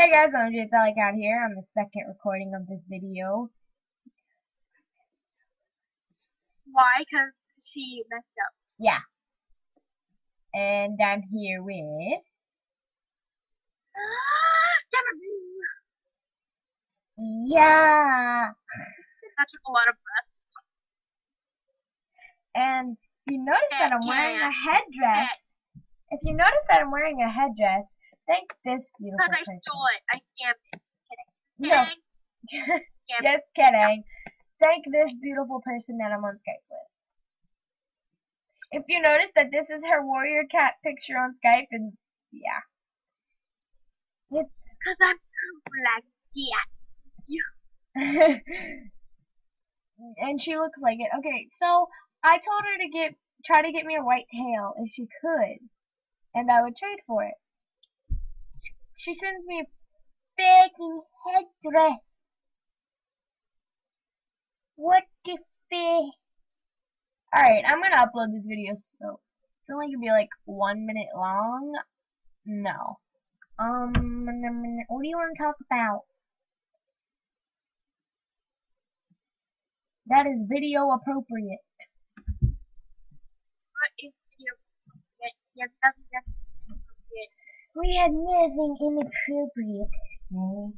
Hey guys, I'm Jay out here on the second recording of this video. Why? Because she messed up. Yeah. And I'm here with... yeah! That took a lot of breath. And you notice that I'm wearing a headdress. If you notice that I'm wearing a headdress, thank this beautiful Because I person. stole it. I scammed it. Kidding. No. Kidding. Just kidding. Thank this beautiful person that I'm on Skype with. If you notice that this is her warrior cat picture on Skype, and yeah. It's Because I'm cool like that. and she looks like it. Okay, so I told her to get try to get me a white tail if she could, and I would trade for it. She sends me a freaking headdress. What the fuck? Alright, I'm gonna upload this video so it's only gonna be like one minute long. No. Um, what do you want to talk about? That is video appropriate. What is You have nothing that's appropriate. We had nothing inappropriate to say.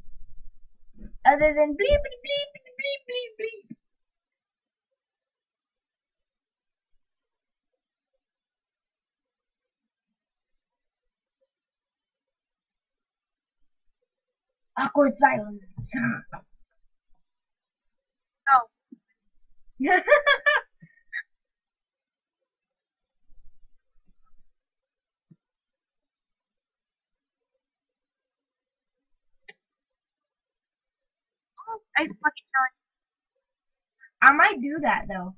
Other than bleep bleep bleep bleep bleep bleep. Awkward silence. No. Oh, I fucking telling I might do that though.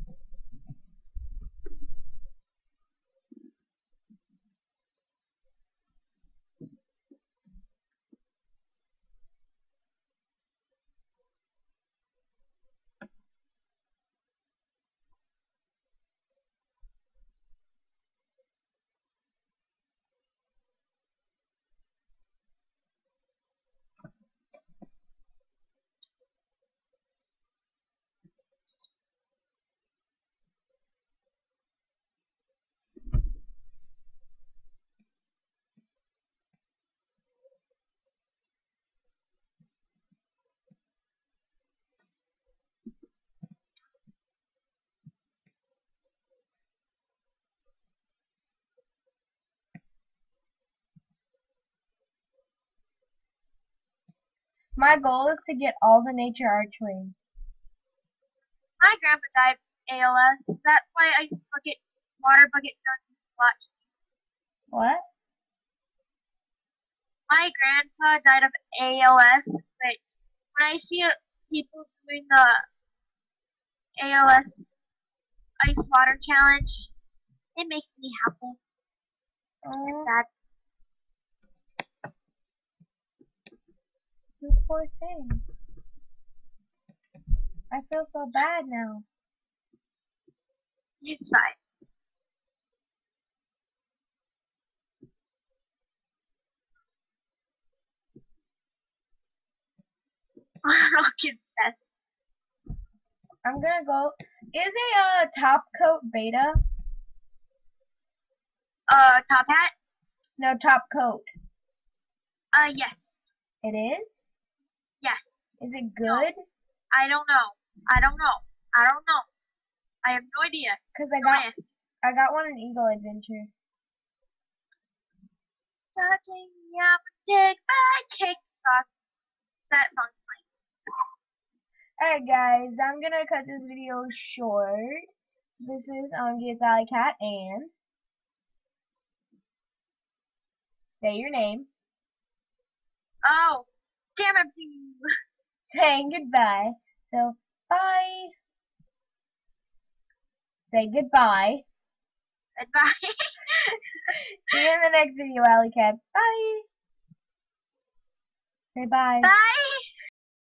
My goal is to get all the nature archways. My grandpa died of ALS. That's why I bucket water bucket doesn't watch. What? My grandpa died of ALS, but when I see people doing the ALS ice water challenge, it makes me happy. Oh, Poor thing. I feel so bad now. it's fine. I'm gonna go. Is a uh, top coat beta? Uh, top hat? No, top coat. Uh, yes, It is? Is it good? I don't know. I don't know. I don't know. I have no idea. Cause I No got idea. I got one in Eagle Adventure. Touching your stick by TikTok. That song's fine. Alright guys, I'm gonna cut this video short. This is on Get Alley Cat and say your name. Oh, damn it. Saying goodbye. So bye. Say goodbye. Goodbye. See you in the next video, Alley Cat. Bye. Say bye. Bye.